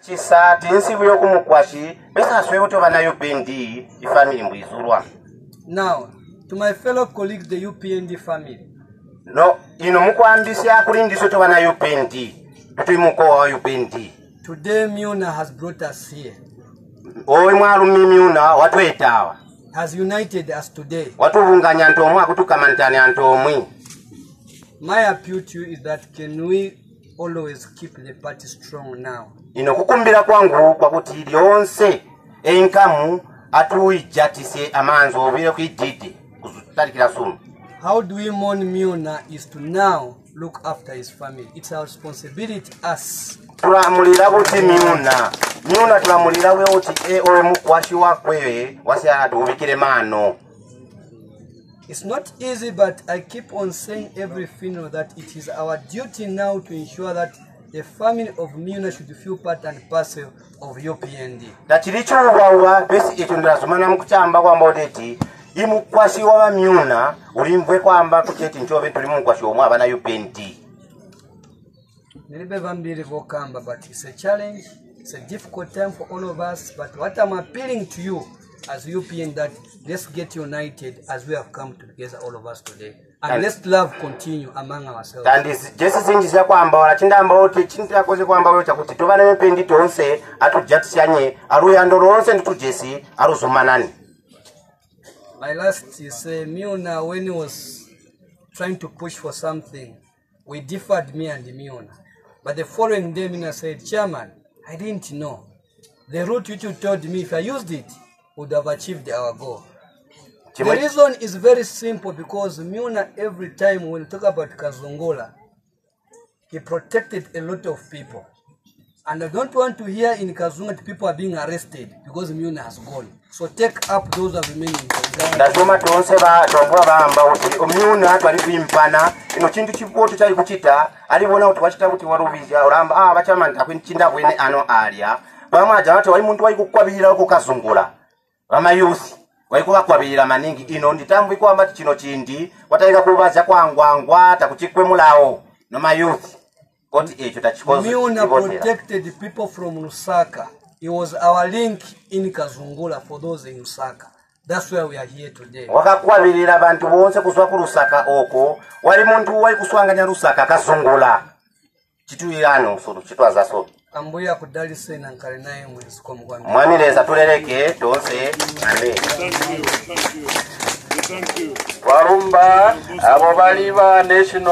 chisati insibu yokumukwashi pesaswewo tovanayo pnd ifamili mbwizulwa now to my fellow colleagues the upnd family no ino mukuambisi akulindiso tovanayo pnd tuti mukowa wa upnd today miuna has brought us here owe mwalumi miuna watwetawa has united us today watuvunganya ntomwe akutukamantani antomwi my appeal to you is that can we always keep the party strong now. Ino kukumbira kwangu kwakuti lyonse enkamu atiuijatise amanzi obwire kuidide kuzitalikira sunu. How do we mourn Myuna is to now look after his family. It's our responsibility as. Tulamulira kuti Myuna. Myuna tulamulira we oti e eh, oyo mukwashi wakwewe wasi anatuubikire mano. It's not easy, but I keep on saying every funeral that it is our duty now to ensure that the family of Muna should feel part and parcel of UPND. Na chiri chino wawa, besi itundazumana mkuchamba kwa mbodeti, imukwasi wa Muna, ulimbwe kwamba kucheti nchove tulimukwasi omwa abana UPND. Nilibe vambiri vokamba, but it's a challenge, it's a difficult time for all of us, but what I'm appealing to you, as upn that let's get united as we have come together all of us today and, and let's love continue among ourselves and this jesus in jesus kwamba ora chindamba kuti chindira kose kwamba kuti kuti tova nemependi tonse atujatsyanye aruya ndoronse ndi jesus aruzomanani my last you say miona when he was trying to push for something we differed me and miona but the following day miona said chairman i didn't know the route which you told me if i used it would have achieved our goal. Chima the reason is very simple because Muna, every time when we talk about Kazungula, he protected a lot of people. And I don't want to hear in Kazunga that people are being arrested because Muna has gone. So take up those of remaining. ndasoma tonse tonguva vaamba kuti omuna twalikuimpana ino chinthu chipoto chalikuchita alivona kuti wachita kuti waluvija ulamba a ah, vachamandakwe chindakwene ano alya pamwe adzawati wali munthu wayikukwapirira kukazungula vamayuthi kwaikuvakwavira maningi ino nditambikwa mati chino chindi kwataika kuvaza kwangwangwa takuchikwemulawo nomayuthi koti icho tachiwakakwavirira vantu vonse kuzwa kurusaka oko wali muntu waikuswanganya rusaka kazungula chituiranu suru chitwazasuru ambuya kudali se nankale naye mwezikwa mugwanga mwami leza tulereke tose ame warumba abo bali ba national